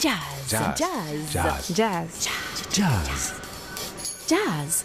Jazz. Jazz. Jazz. Jazz. Jazz. Jazz. Jazz.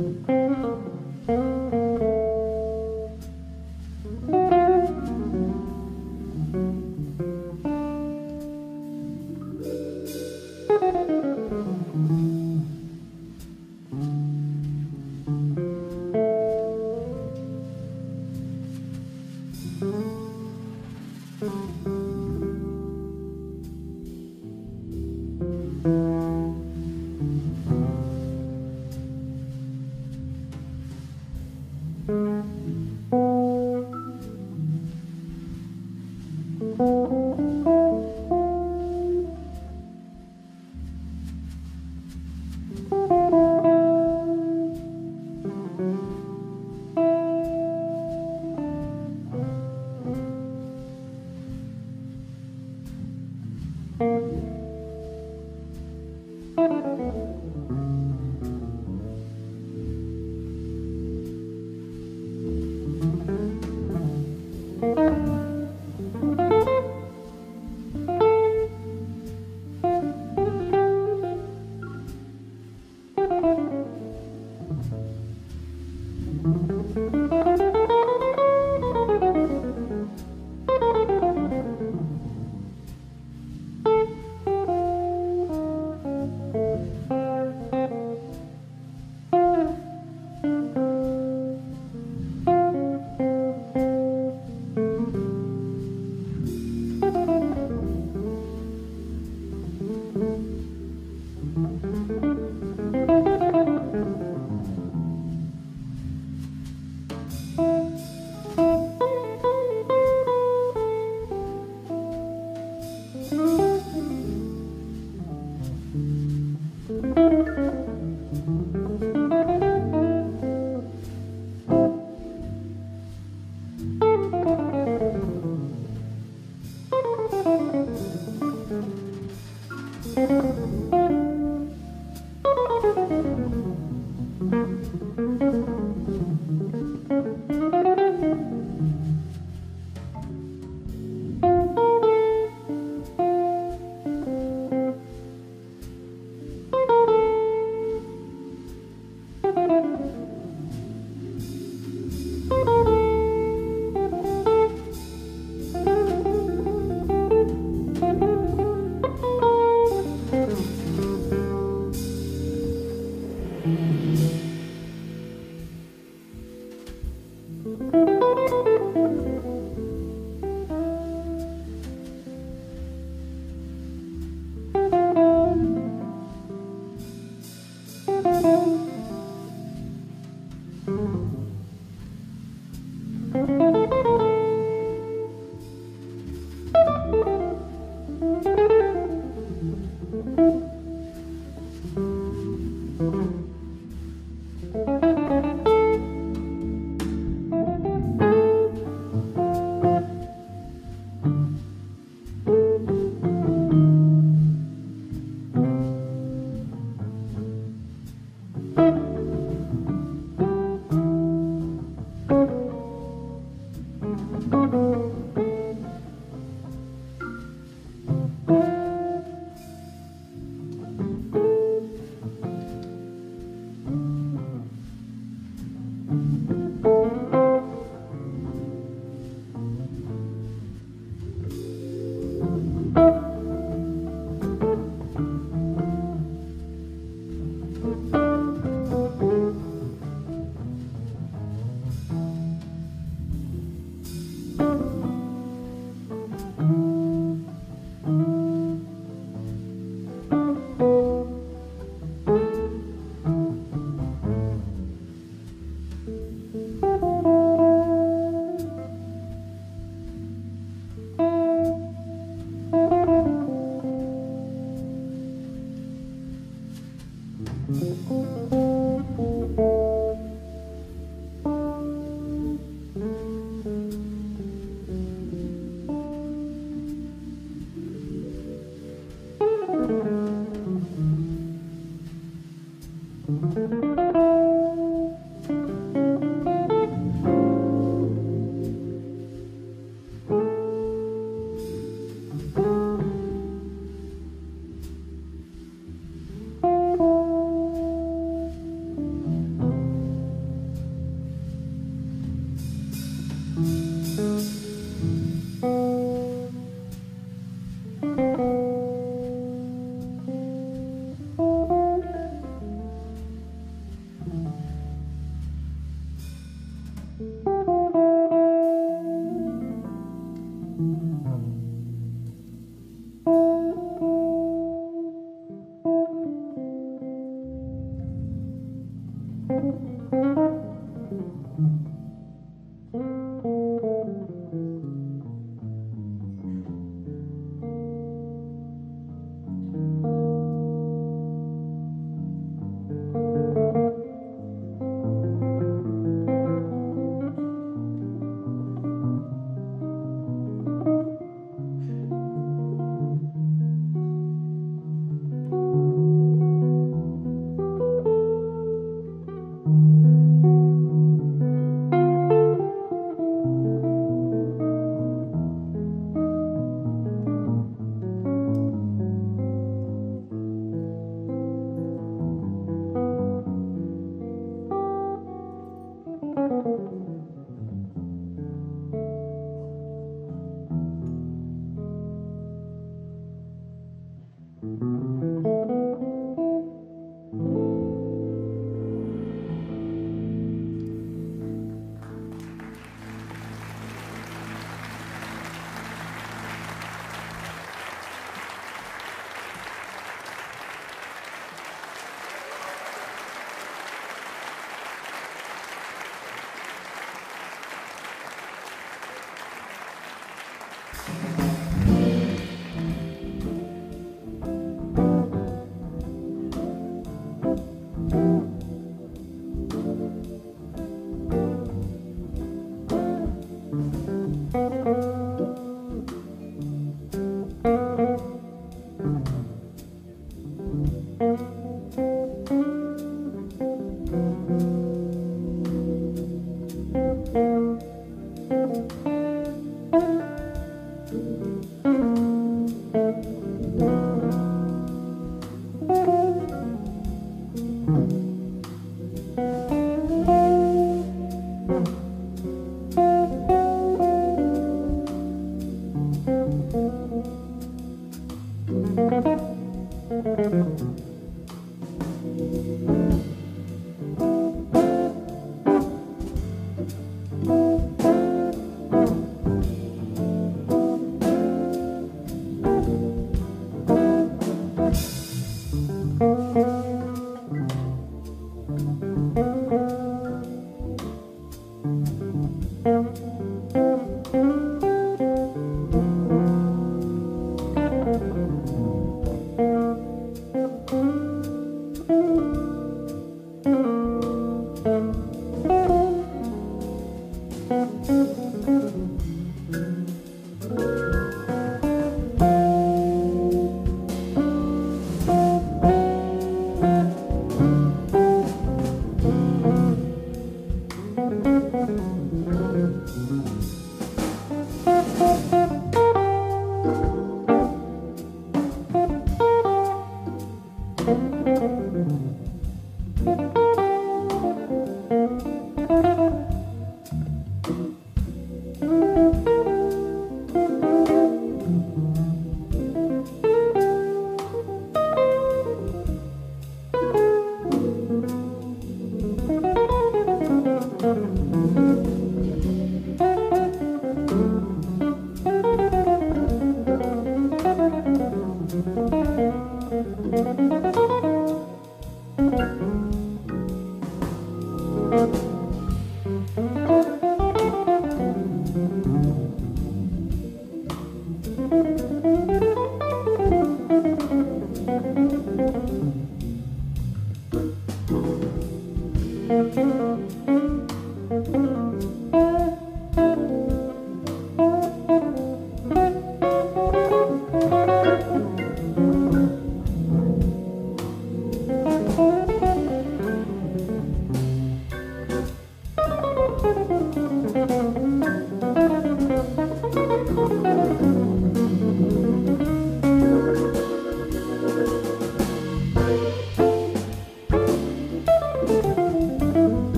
Thank you.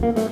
Música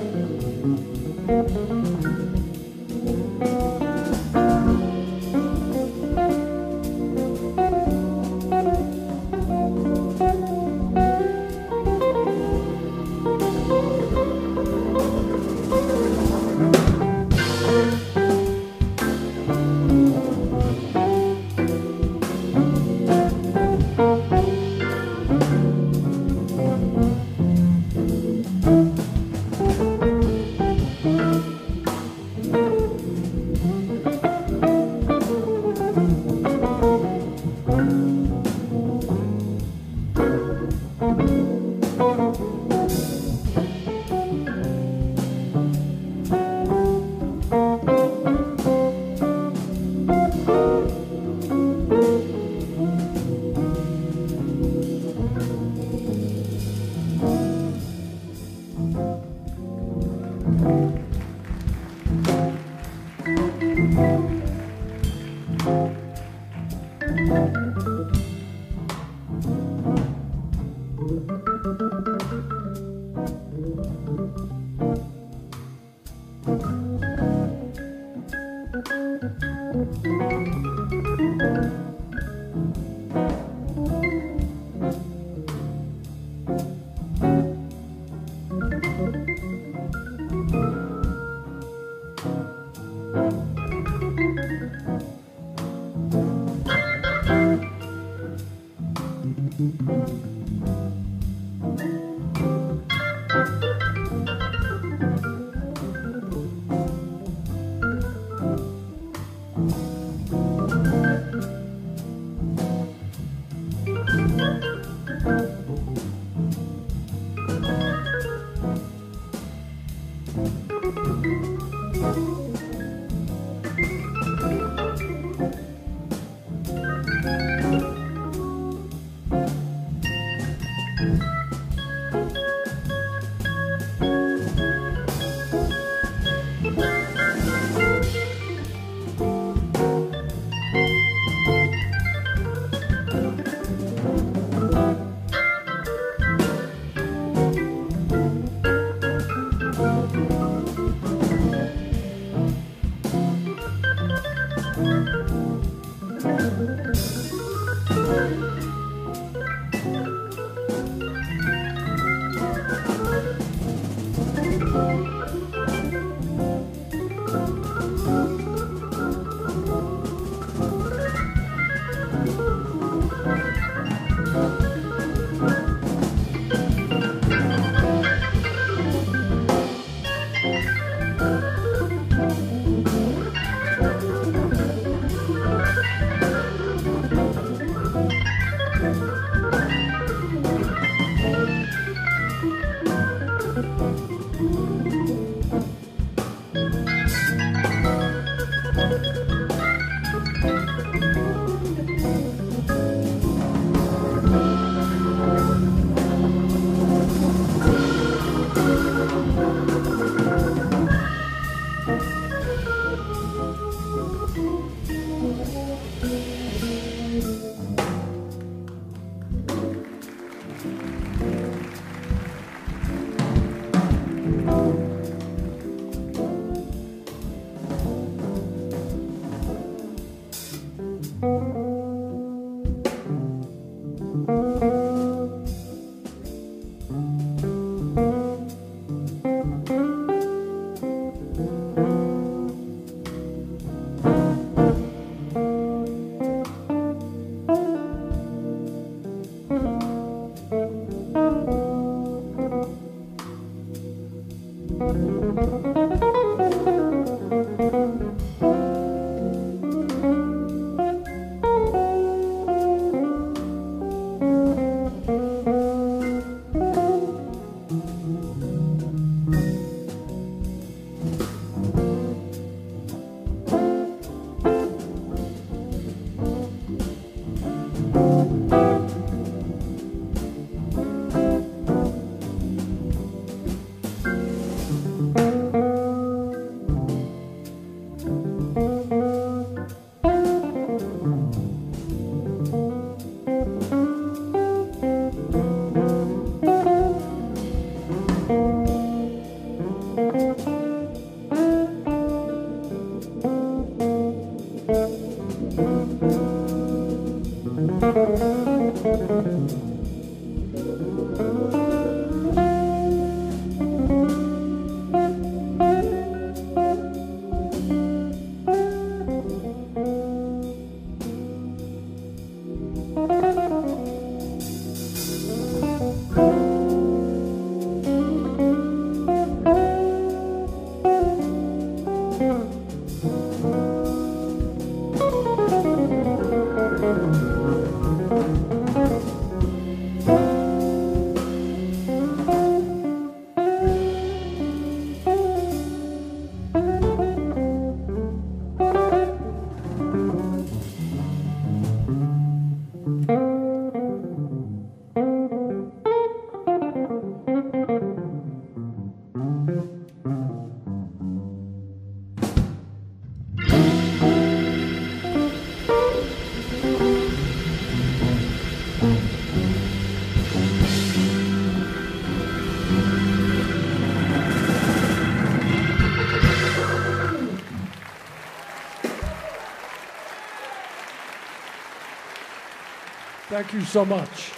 Thank you so much.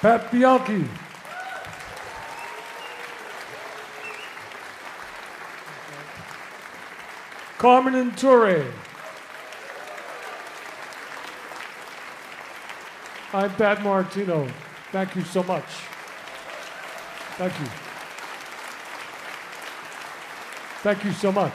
Pat Bianchi. Carmen Intorre. I'm Pat Martino. Thank you so much. Thank you. Thank you so much.